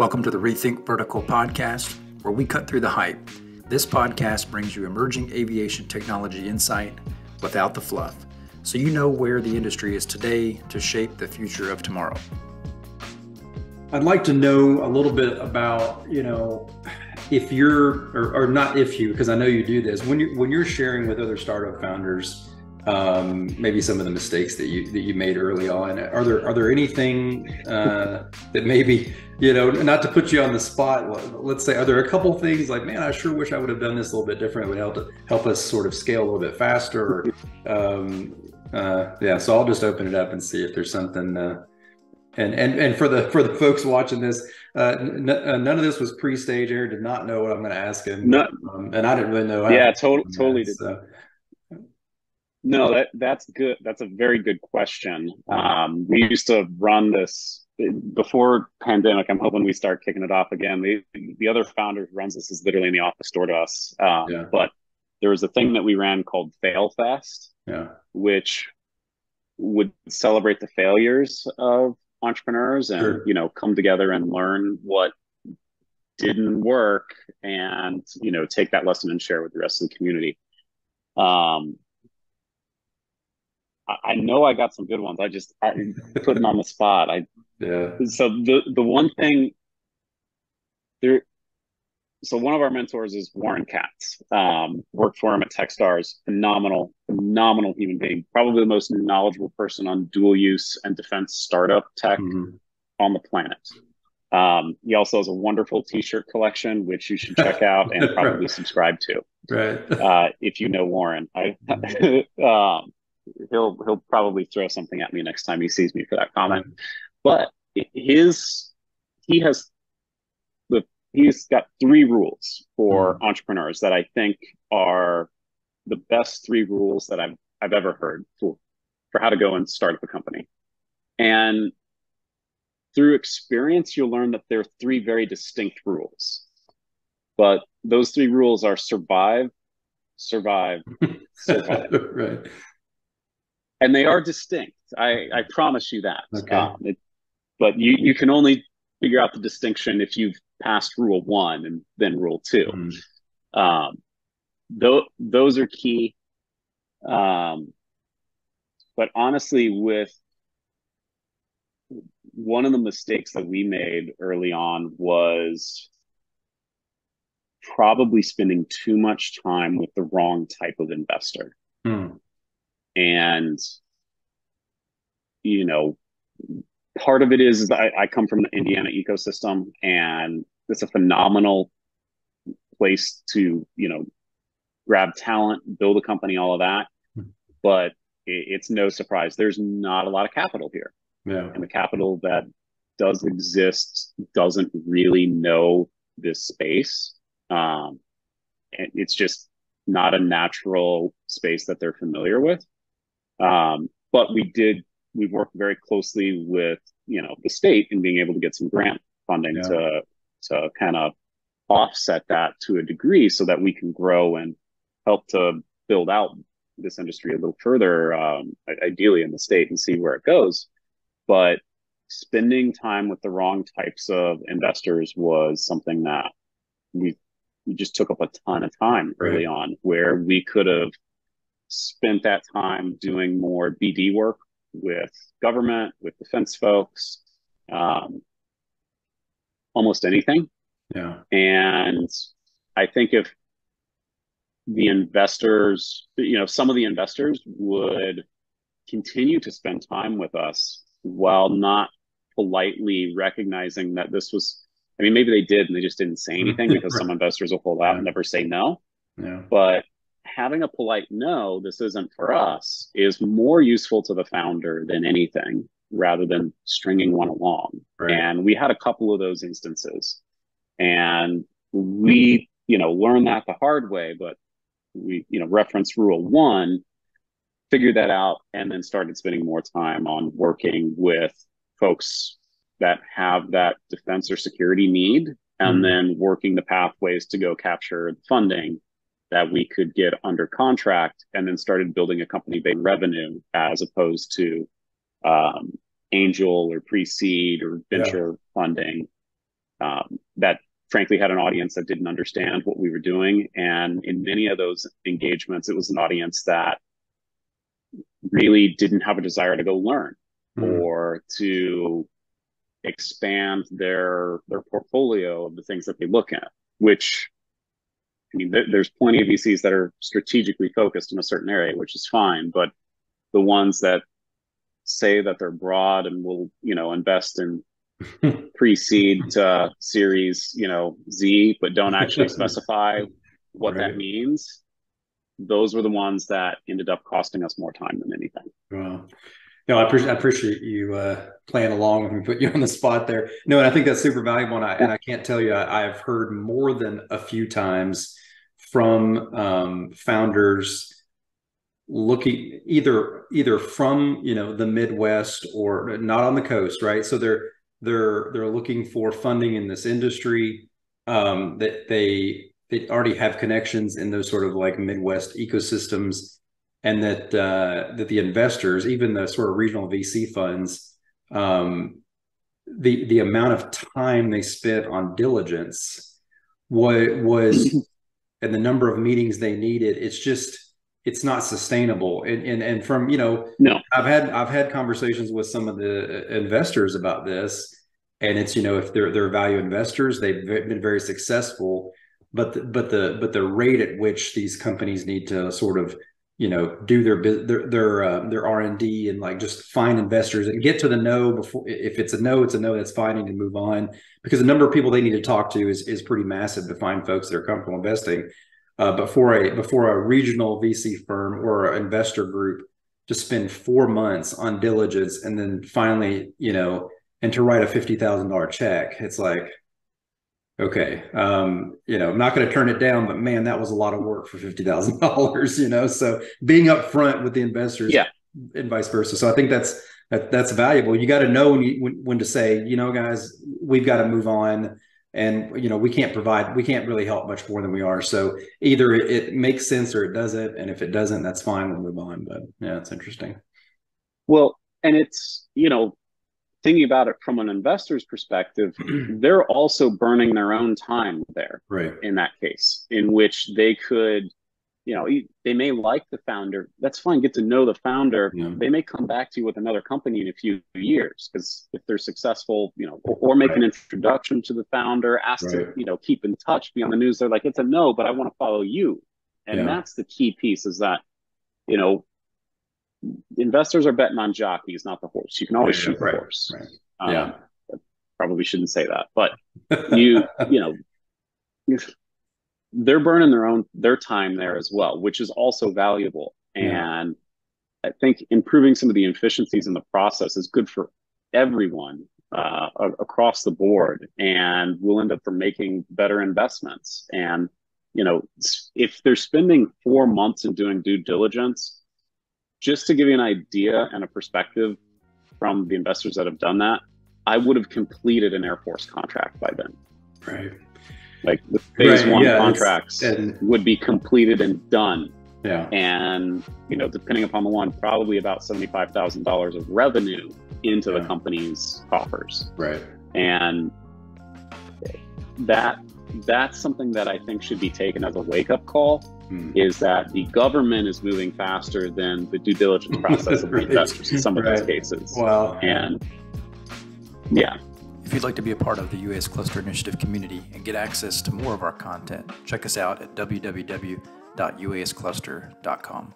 Welcome to the Rethink Vertical podcast, where we cut through the hype. This podcast brings you emerging aviation technology insight without the fluff, so you know where the industry is today to shape the future of tomorrow. I'd like to know a little bit about, you know, if you're, or, or not if you, because I know you do this, when you're when you're sharing with other startup founders, um, maybe some of the mistakes that you that you made early on. Are there are there anything uh, that maybe you know not to put you on the spot? Let's say are there a couple things like man, I sure wish I would have done this a little bit different. It would help help us sort of scale a little bit faster. Or, um, uh, yeah, so I'll just open it up and see if there's something. Uh, and and and for the for the folks watching this, uh, n- uh, none of this was pre-stage. Aaron did not know what I'm going to ask him, no, um, and I didn't really know. Yeah, totally, totally. Did. So, no, that that's good. That's a very good question. Um, we used to run this before pandemic. I'm hoping we start kicking it off again. The the other founder who runs this is literally in the office door to us. Um, yeah. But there was a thing that we ran called Fail Fest, yeah. which would celebrate the failures of entrepreneurs and sure. you know come together and learn what didn't work and you know take that lesson and share with the rest of the community. Um, I know I got some good ones. I just I put them on the spot. I yeah. So the the one thing there. So one of our mentors is Warren Katz. Um, worked for him at TechStars. Phenomenal, phenomenal human being. Probably the most knowledgeable person on dual use and defense startup tech mm-hmm. on the planet. Um, he also has a wonderful T-shirt collection, which you should check out and probably subscribe to. Right. Uh, if you know Warren, I, um, he'll he'll probably throw something at me next time he sees me for that comment. But his he has the he's got three rules for mm. entrepreneurs that I think are the best three rules that I've I've ever heard for for how to go and start up a company. And through experience, you'll learn that there are three very distinct rules. But those three rules are survive, survive, survive. right and they are distinct. I, I promise you that. Okay. Um, it, but you, you can only figure out the distinction if you've passed rule one and then rule two. Mm. Um, th- those are key. Um, but honestly, with one of the mistakes that we made early on was probably spending too much time with the wrong type of investor. Mm. And, you know, part of it is, is I, I come from the Indiana ecosystem and it's a phenomenal place to, you know, grab talent, build a company, all of that. But it, it's no surprise. There's not a lot of capital here. Yeah. And the capital that does exist doesn't really know this space. Um, it's just not a natural space that they're familiar with. Um, but we did, we worked very closely with, you know, the state in being able to get some grant funding yeah. to, to kind of offset that to a degree so that we can grow and help to build out this industry a little further, um, ideally in the state and see where it goes. But spending time with the wrong types of investors was something that we, we just took up a ton of time early right. on where we could have spent that time doing more BD work with government, with defense folks, um, almost anything. Yeah. And I think if the investors, you know, some of the investors would continue to spend time with us while not politely recognizing that this was, I mean, maybe they did and they just didn't say anything because right. some investors will hold out yeah. and never say no. Yeah. But having a polite no, this isn't for us, is more useful to the founder than anything rather than stringing one along. Right. And we had a couple of those instances. And we, you know, learned that the hard way, but we, you know, reference rule one, figured that out, and then started spending more time on working with folks that have that defense or security need, and mm-hmm. then working the pathways to go capture funding that we could get under contract and then started building a company based revenue as opposed to um, angel or pre-seed or venture yeah. funding um, that frankly had an audience that didn't understand what we were doing. And in many of those engagements, it was an audience that really didn't have a desire to go learn mm. or to expand their their portfolio of the things that they look at which i mean th- there's plenty of vcs that are strategically focused in a certain area which is fine but the ones that say that they're broad and will you know invest in pre-seed uh, series you know z but don't actually specify what right. that means those were the ones that ended up costing us more time than anything wow no, I appreciate I appreciate you uh, playing along with me, put you on the spot there. No, and I think that's super valuable. And I, and I can't tell you, I, have heard more than a few times from um, founders looking either either from you know the Midwest or not on the coast, right? So they're they're they're looking for funding in this industry um, that they they already have connections in those sort of like Midwest ecosystems and that uh, that the investors, even the sort of regional VC funds, um, the the amount of time they spent on diligence was was and the number of meetings they needed. It's just it's not sustainable. And and and from you know, no, I've had I've had conversations with some of the investors about this, and it's you know if they're they're value investors, they've been very successful, but the, but the but the rate at which these companies need to sort of you know do their their their uh, their R and D and like just find investors and get to the no before if it's a no it's a no that's fine and move on because the number of people they need to talk to is is pretty massive to find folks that are comfortable investing. Uh, before a before a regional VC firm or an investor group to spend four months on diligence and then finally you know and to write a fifty thousand dollar check, it's like okay um, you know i'm not going to turn it down but man that was a lot of work for $50000 you know? So being upfront with the investors yeah. and vice versa. So i think that's that, that's valuable. You got to know when you when, when to say you know guys we've got to move on and you know we can't provide we can't really help much more than we are. So either it, it makes sense or it doesn't and if it doesn't that's fine we'll move on. But yeah it's interesting. Well and it's you know thinking about it from an investor's perspective, they're also burning their own time there. Right. In that case, in which they could, you know, they may like the founder. That's fine. Get to know the founder. Yeah. They may come back to you with another company in a few years because if they're successful, you know, or, or make right. an introduction to the founder, ask right. to, you know, keep in touch, be on the news. They're like, it's a no, but I want to follow you. And yeah. that's the key piece is that, you know, investors are betting on jockeys, not the horse. You can always shoot the horse. Right. Um, yeah. Probably shouldn't say that, but you, you know, they're burning their own their time there as well, which is also valuable. And I think improving some of the efficiencies in the process is good for everyone uh, across the board, and we'll end up for making better investments. And you know, if they're spending four months in doing due diligence, just to give you an idea and a perspective from the investors that have done that, I would have completed an Air Force contract by then. Right. Like the phase right, one yeah, contracts and, would be completed and done. Yeah. And, you know, depending upon the one, probably about $75,000 of revenue into yeah. the company's coffers. Right. And that that's something that I think should be taken as a wake up call mm. is that the government is moving faster than the due diligence process of the investors in some of right. those cases. Wow. And yeah. If you'd like to be a part of the UAS Cluster Initiative community and get access to more of our content, check us out at www.uascluster.com.